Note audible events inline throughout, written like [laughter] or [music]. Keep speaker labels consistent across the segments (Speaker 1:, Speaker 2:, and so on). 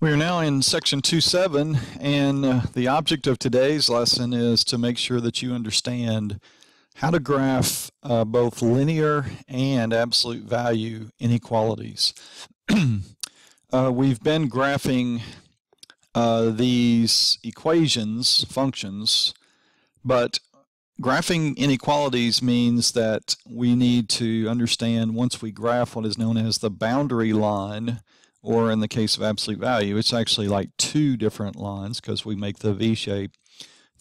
Speaker 1: We are now in section 2.7 and uh, the object of today's lesson is to make sure that you understand how to graph uh, both linear and absolute value inequalities. [clears throat] uh, we've been graphing uh, these equations, functions, but graphing inequalities means that we need to understand once we graph what is known as the boundary line or in the case of absolute value, it's actually like two different lines because we make the V shape.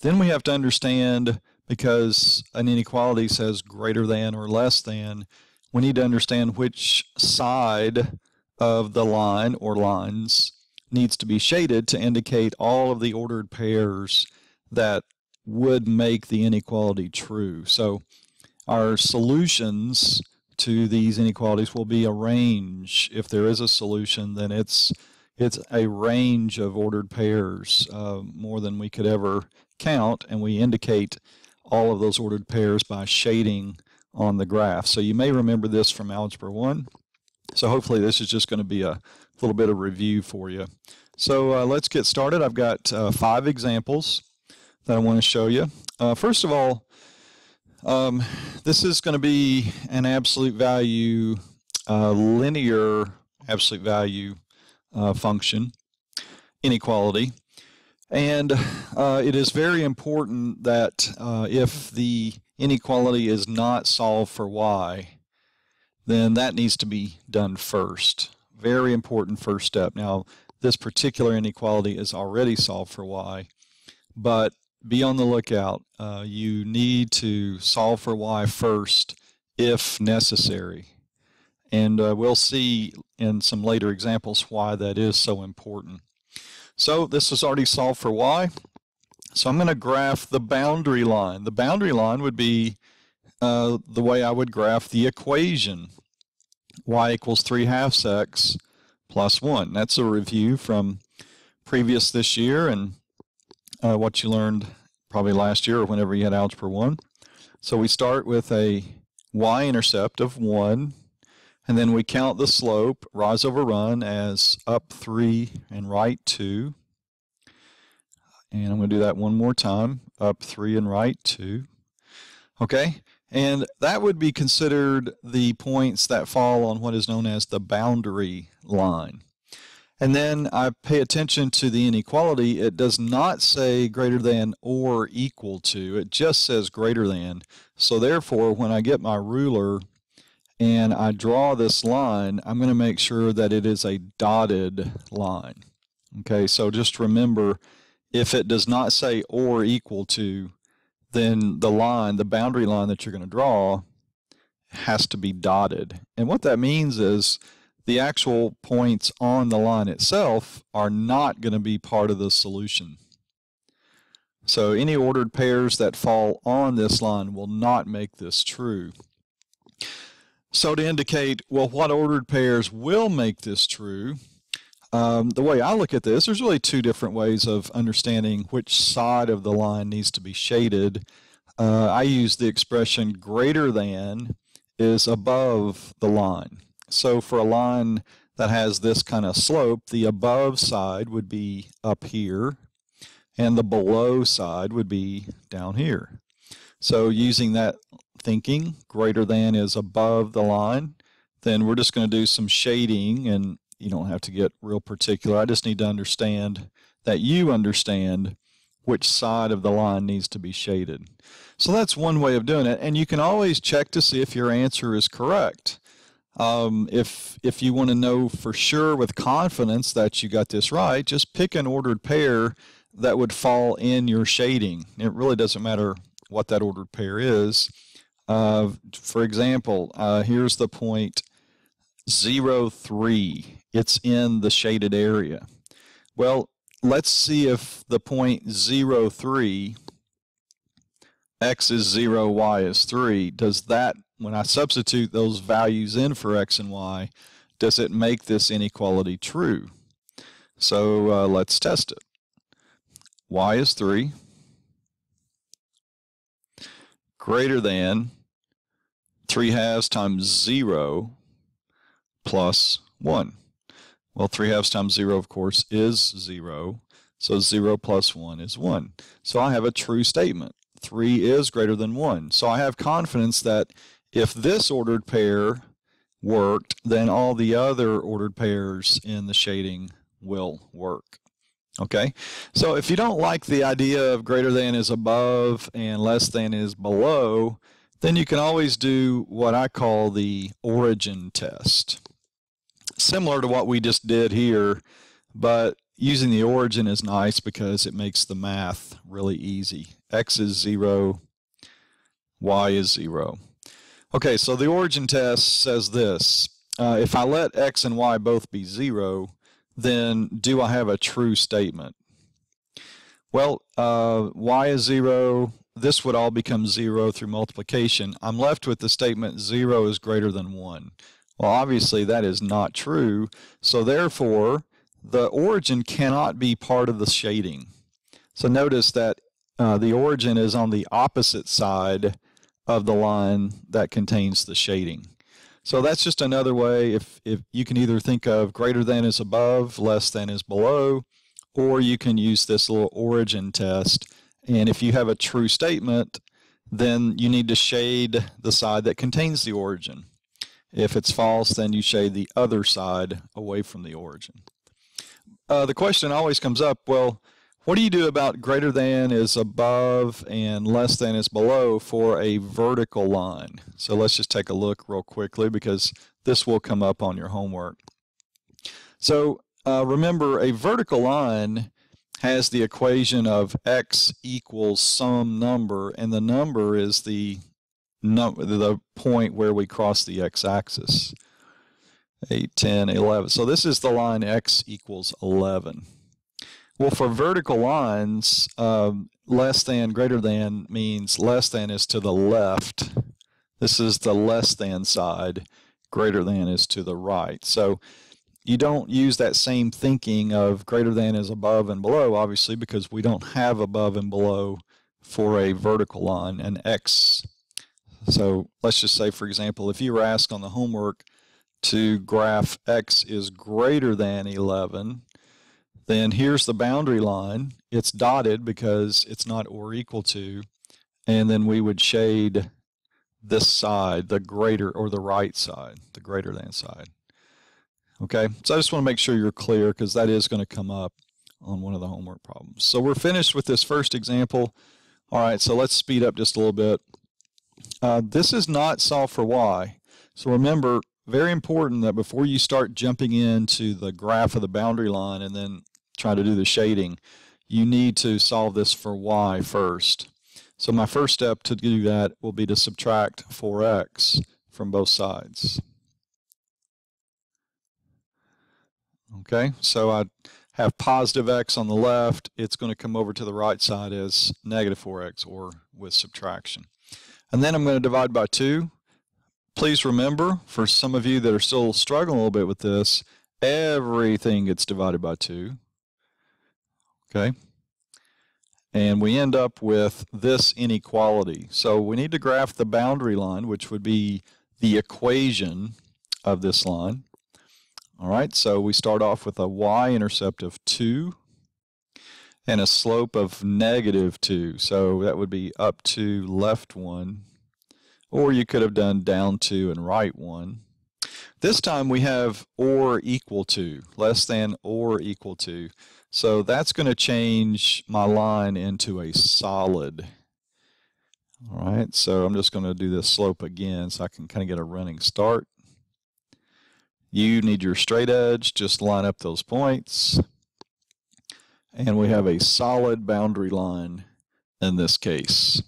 Speaker 1: Then we have to understand, because an inequality says greater than or less than, we need to understand which side of the line or lines needs to be shaded to indicate all of the ordered pairs that would make the inequality true. So our solutions to these inequalities will be a range. If there is a solution, then it's it's a range of ordered pairs, uh, more than we could ever count, and we indicate all of those ordered pairs by shading on the graph. So you may remember this from Algebra 1. So hopefully this is just going to be a little bit of review for you. So uh, let's get started. I've got uh, five examples that I want to show you. Uh, first of all, um, this is going to be an absolute value, uh, linear absolute value uh, function inequality. And uh, it is very important that uh, if the inequality is not solved for y, then that needs to be done first. Very important first step. Now, this particular inequality is already solved for y, but be on the lookout. Uh, you need to solve for y first if necessary. And uh, we'll see in some later examples why that is so important. So this is already solved for y. So I'm going to graph the boundary line. The boundary line would be uh, the way I would graph the equation. y equals 3 halves x plus 1. That's a review from previous this year and uh, what you learned probably last year or whenever you had Algebra 1. So we start with a y-intercept of 1, and then we count the slope, rise over run, as up 3 and right 2. And I'm going to do that one more time, up 3 and right 2. Okay, and that would be considered the points that fall on what is known as the boundary line. And then I pay attention to the inequality. It does not say greater than or equal to. It just says greater than. So therefore, when I get my ruler and I draw this line, I'm going to make sure that it is a dotted line. Okay, so just remember, if it does not say or equal to, then the line, the boundary line that you're going to draw, has to be dotted. And what that means is the actual points on the line itself are not going to be part of the solution. So any ordered pairs that fall on this line will not make this true. So to indicate, well, what ordered pairs will make this true, um, the way I look at this, there's really two different ways of understanding which side of the line needs to be shaded. Uh, I use the expression greater than is above the line. So for a line that has this kind of slope, the above side would be up here, and the below side would be down here. So using that thinking, greater than is above the line, then we're just going to do some shading, and you don't have to get real particular. I just need to understand that you understand which side of the line needs to be shaded. So that's one way of doing it, and you can always check to see if your answer is correct. Um, if if you want to know for sure with confidence that you got this right, just pick an ordered pair that would fall in your shading. It really doesn't matter what that ordered pair is. Uh, for example, uh, here's the point 0, 3. It's in the shaded area. Well, let's see if the point 0, 3, x is 0, y is 3, does that when I substitute those values in for x and y, does it make this inequality true? So uh, let's test it. y is 3 greater than 3 halves times 0 plus 1. Well, 3 halves times 0, of course, is 0. So 0 plus 1 is 1. So I have a true statement. 3 is greater than 1. So I have confidence that if this ordered pair worked, then all the other ordered pairs in the shading will work. Okay, so if you don't like the idea of greater than is above and less than is below, then you can always do what I call the origin test. Similar to what we just did here, but using the origin is nice because it makes the math really easy. X is zero, Y is zero. Okay, so the origin test says this. Uh, if I let X and Y both be zero, then do I have a true statement? Well, uh, y is 0. This would all become 0 through multiplication. I'm left with the statement 0 is greater than 1. Well, obviously that is not true. So therefore, the origin cannot be part of the shading. So notice that uh, the origin is on the opposite side of the line that contains the shading. So that's just another way if, if you can either think of greater than is above, less than is below, or you can use this little origin test. And if you have a true statement, then you need to shade the side that contains the origin. If it's false, then you shade the other side away from the origin. Uh, the question always comes up, well, what do you do about greater than is above and less than is below for a vertical line? So let's just take a look real quickly because this will come up on your homework. So uh, remember a vertical line has the equation of x equals some number and the number is the num the point where we cross the x-axis 8 10 11 so this is the line x equals 11 well, for vertical lines, um, less than greater than means less than is to the left. This is the less than side. Greater than is to the right. So you don't use that same thinking of greater than is above and below, obviously, because we don't have above and below for a vertical line, an X. So let's just say, for example, if you were asked on the homework to graph X is greater than 11, then here's the boundary line. It's dotted because it's not or equal to. And then we would shade this side, the greater or the right side, the greater than side. Okay, so I just want to make sure you're clear because that is going to come up on one of the homework problems. So we're finished with this first example. All right, so let's speed up just a little bit. Uh, this is not solve for y. So remember, very important that before you start jumping into the graph of the boundary line and then try to do the shading, you need to solve this for y first. So my first step to do that will be to subtract 4x from both sides. Okay, so I have positive x on the left. It's going to come over to the right side as negative 4x or with subtraction. And then I'm going to divide by 2. Please remember, for some of you that are still struggling a little bit with this, everything gets divided by 2 okay? And we end up with this inequality. So we need to graph the boundary line, which would be the equation of this line. All right, so we start off with a y-intercept of 2 and a slope of negative 2. So that would be up to left 1. Or you could have done down 2 and right 1. This time we have or equal to, less than or equal to. So that's going to change my line into a solid. All right, so I'm just going to do this slope again so I can kind of get a running start. You need your straight edge, just line up those points. And we have a solid boundary line in this case.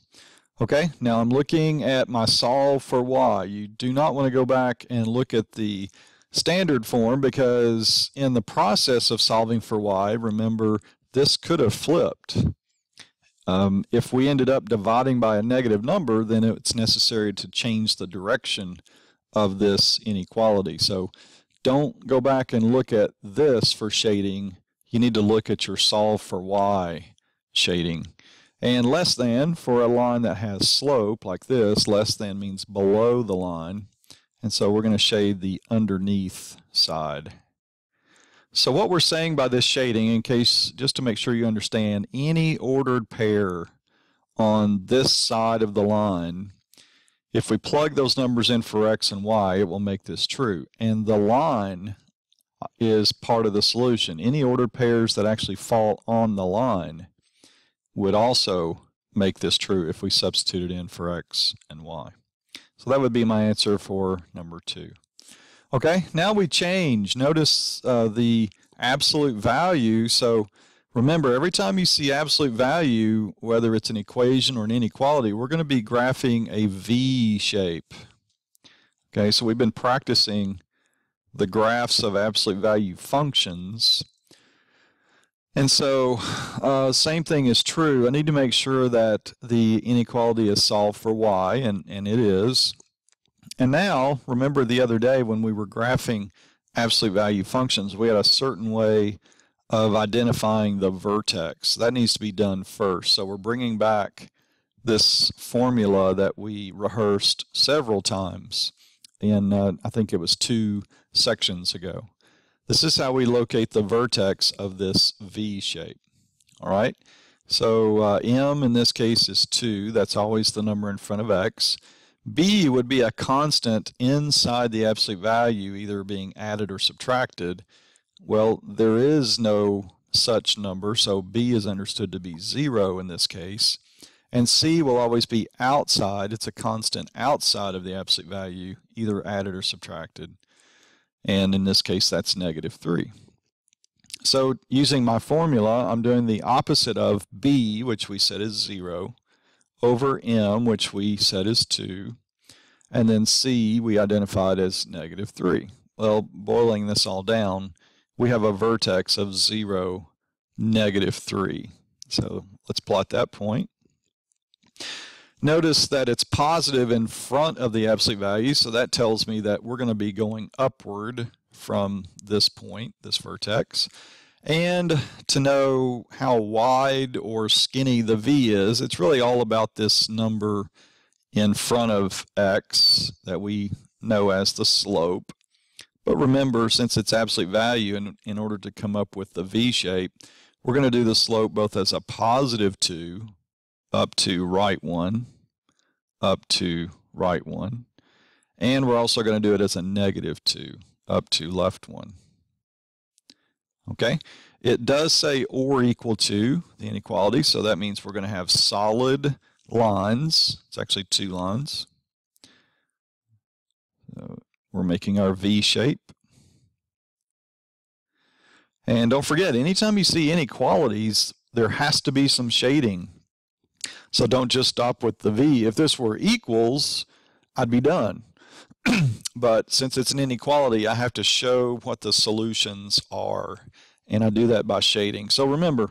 Speaker 1: Okay, now I'm looking at my solve for y. You do not want to go back and look at the standard form because in the process of solving for y, remember this could have flipped. Um, if we ended up dividing by a negative number, then it's necessary to change the direction of this inequality. So don't go back and look at this for shading. You need to look at your solve for y shading. And less than for a line that has slope like this, less than means below the line. And so we're going to shade the underneath side. So what we're saying by this shading, in case, just to make sure you understand, any ordered pair on this side of the line, if we plug those numbers in for x and y, it will make this true. And the line uh, is part of the solution. Any ordered pairs that actually fall on the line would also make this true if we substitute it in for x and y. So that would be my answer for number two. Okay, now we change. Notice uh, the absolute value. So remember, every time you see absolute value, whether it's an equation or an inequality, we're going to be graphing a V shape. Okay, so we've been practicing the graphs of absolute value functions. And so, uh, same thing is true. I need to make sure that the inequality is solved for y, and, and it is. And now, remember the other day when we were graphing absolute value functions, we had a certain way of identifying the vertex. That needs to be done first. So we're bringing back this formula that we rehearsed several times in, uh, I think it was two sections ago. This is how we locate the vertex of this V shape. All right. So uh, M in this case is 2. That's always the number in front of X. B would be a constant inside the absolute value, either being added or subtracted. Well, there is no such number, so B is understood to be 0 in this case. And C will always be outside. It's a constant outside of the absolute value, either added or subtracted. And in this case, that's negative 3. So using my formula, I'm doing the opposite of B, which we said is 0, over m, which we said is 2, and then c we identified as negative 3. Well, boiling this all down, we have a vertex of 0, negative 3. So let's plot that point. Notice that it's positive in front of the absolute value, so that tells me that we're going to be going upward from this point, this vertex. And to know how wide or skinny the V is, it's really all about this number in front of X that we know as the slope. But remember, since it's absolute value, in, in order to come up with the V shape, we're going to do the slope both as a positive 2 up to right 1, up to right 1. And we're also going to do it as a negative 2 up to left 1. Okay, it does say or equal to the inequality, so that means we're going to have solid lines. It's actually two lines. So we're making our V shape. And don't forget, anytime you see inequalities, there has to be some shading. So don't just stop with the V. If this were equals, I'd be done. [clears throat] but since it's an inequality, I have to show what the solutions are. And I do that by shading. So remember,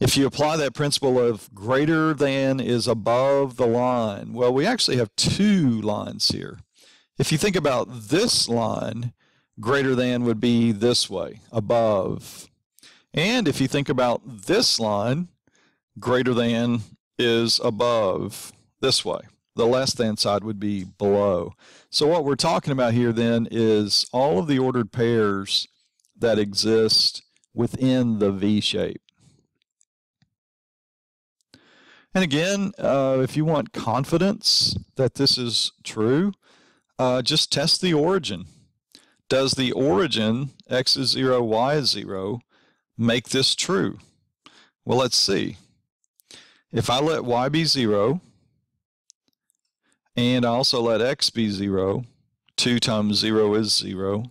Speaker 1: if you apply that principle of greater than is above the line, well, we actually have two lines here. If you think about this line, greater than would be this way, above. And if you think about this line, greater than is above this way the less than side would be below. So what we're talking about here then is all of the ordered pairs that exist within the V shape. And again, uh, if you want confidence that this is true, uh, just test the origin. Does the origin, x is 0, y is 0, make this true? Well, let's see. If I let y be 0, and I also let x be 0. 2 times 0 is 0.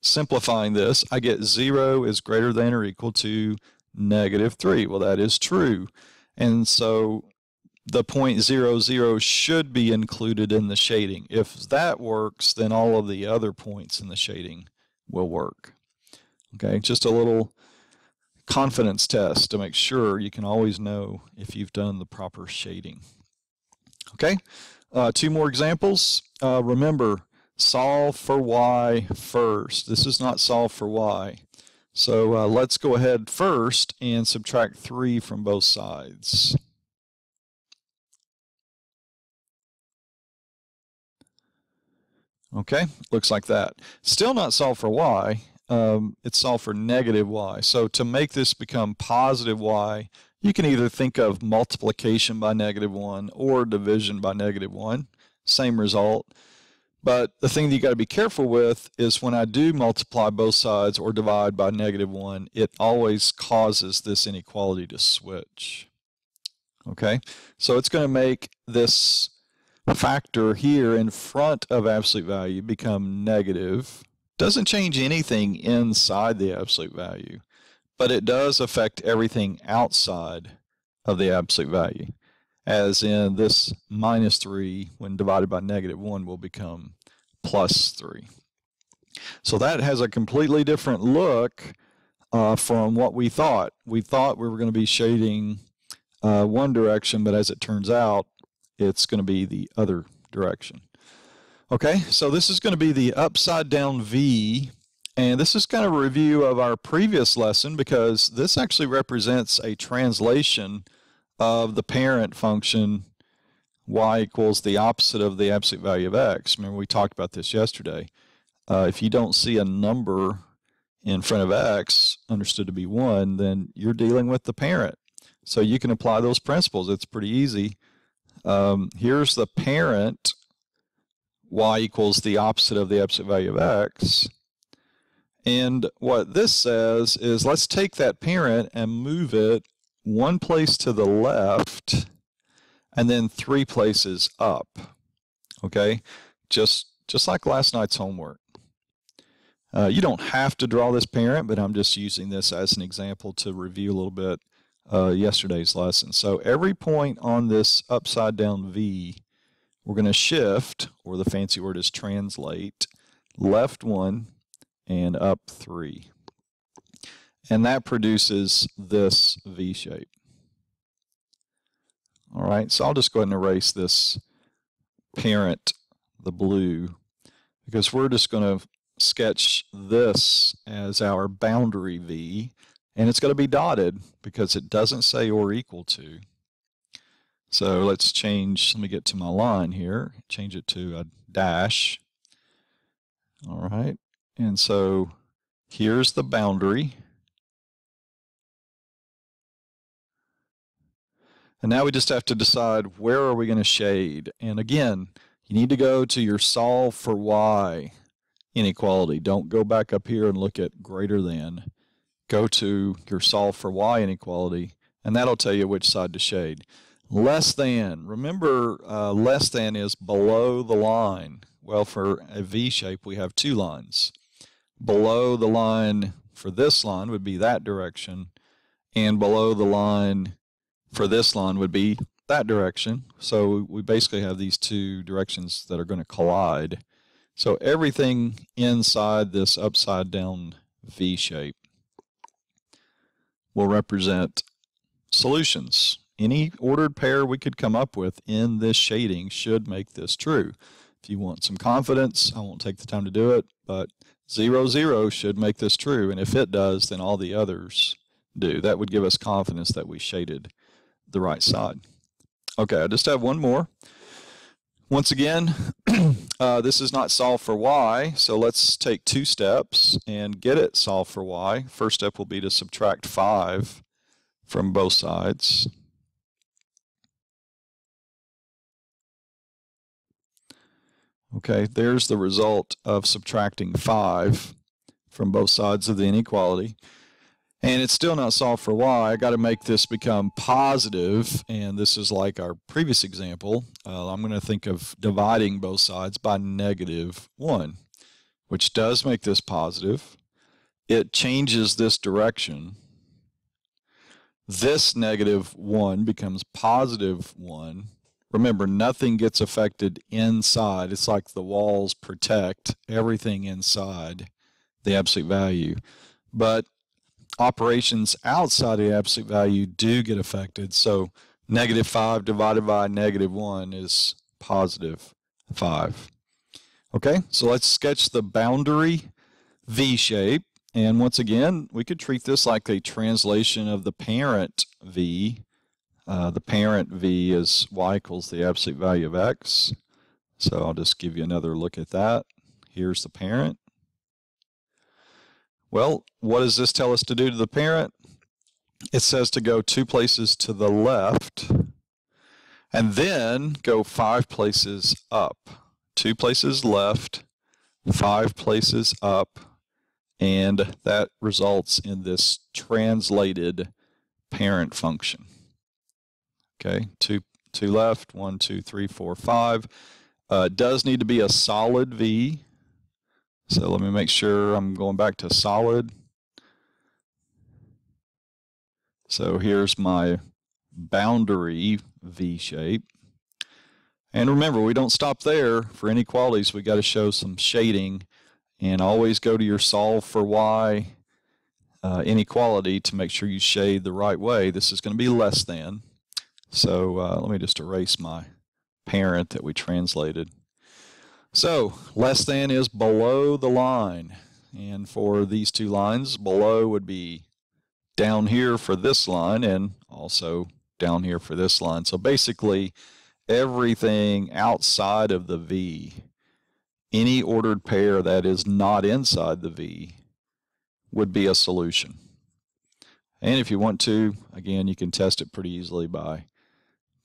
Speaker 1: Simplifying this, I get 0 is greater than or equal to negative 3. Well, that is true. And so the point 0, 0 should be included in the shading. If that works, then all of the other points in the shading will work. Okay, just a little confidence test to make sure you can always know if you've done the proper shading. Okay, uh, two more examples. Uh, remember, solve for y first. This is not solve for y. So uh, let's go ahead first and subtract 3 from both sides. Okay, looks like that. Still not solve for y. um, it's solved for negative y. So to make this become positive y, you can either think of multiplication by negative 1 or division by negative 1. Same result. But the thing that you got to be careful with is when I do multiply both sides or divide by negative 1, it always causes this inequality to switch. Okay, so it's going to make this factor here in front of absolute value become negative. Doesn't change anything inside the absolute value, but it does affect everything outside of the absolute value as in this minus 3 when divided by negative 1 will become plus 3. So that has a completely different look uh, from what we thought. We thought we were going to be shading uh, one direction, but as it turns out, it's going to be the other direction. Okay, so this is going to be the upside down V, and this is kind of a review of our previous lesson because this actually represents a translation of the parent function y equals the opposite of the absolute value of x. Remember we talked about this yesterday. Uh, if you don't see a number in front of x understood to be 1, then you're dealing with the parent. So you can apply those principles. It's pretty easy. Um, here's the parent, y equals the opposite of the absolute value of x. And what this says is let's take that parent and move it one place to the left, and then three places up. Okay, just just like last night's homework. Uh, you don't have to draw this parent, but I'm just using this as an example to review a little bit uh, yesterday's lesson. So every point on this upside down V, we're going to shift, or the fancy word is translate, left one and up three and that produces this V shape. All right, so I'll just go ahead and erase this parent, the blue, because we're just going to sketch this as our boundary V, and it's going to be dotted because it doesn't say or equal to. So let's change, let me get to my line here, change it to a dash. All right, and so here's the boundary. And now we just have to decide where are we going to shade. And again, you need to go to your solve for y inequality. Don't go back up here and look at greater than. Go to your solve for y inequality, and that'll tell you which side to shade. Less than. Remember, uh, less than is below the line. Well, for a V shape, we have two lines. Below the line for this line would be that direction, and below the line for this line would be that direction. So we basically have these two directions that are going to collide. So everything inside this upside down V shape will represent solutions. Any ordered pair we could come up with in this shading should make this true. If you want some confidence, I won't take the time to do it, but 0, 0 should make this true. And if it does, then all the others do. That would give us confidence that we shaded the right side. Okay, I just have one more. Once again, [clears throat] uh, this is not solved for y, so let's take two steps and get it solved for y. First step will be to subtract 5 from both sides. Okay, there's the result of subtracting 5 from both sides of the inequality and it's still not solved for y. I got to make this become positive, and this is like our previous example. Uh, I'm going to think of dividing both sides by negative 1, which does make this positive. It changes this direction. This negative 1 becomes positive 1. Remember, nothing gets affected inside. It's like the walls protect everything inside the absolute value. But operations outside of the absolute value do get affected. So negative 5 divided by negative 1 is positive 5. Okay, so let's sketch the boundary V shape. And once again, we could treat this like a translation of the parent V. Uh, the parent V is y equals the absolute value of x. So I'll just give you another look at that. Here's the parent. Well, what does this tell us to do to the parent? It says to go two places to the left and then go five places up. Two places left, five places up, and that results in this translated parent function. Okay, two, two left, one, two, three, four, five. Uh, does need to be a solid V. So let me make sure I'm going back to solid. So here's my boundary V shape. And remember, we don't stop there. For inequalities, we got to show some shading and always go to your solve for y uh, inequality to make sure you shade the right way. This is going to be less than. So uh, let me just erase my parent that we translated. So less than is below the line. And for these two lines, below would be down here for this line and also down here for this line. So basically everything outside of the V, any ordered pair that is not inside the V would be a solution. And if you want to, again, you can test it pretty easily by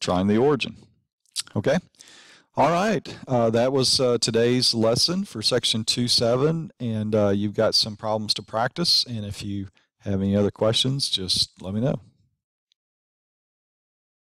Speaker 1: trying the origin. Okay? All right, uh, that was uh, today's lesson for section 2.7, and uh, you've got some problems to practice, and if you have any other questions, just let me know.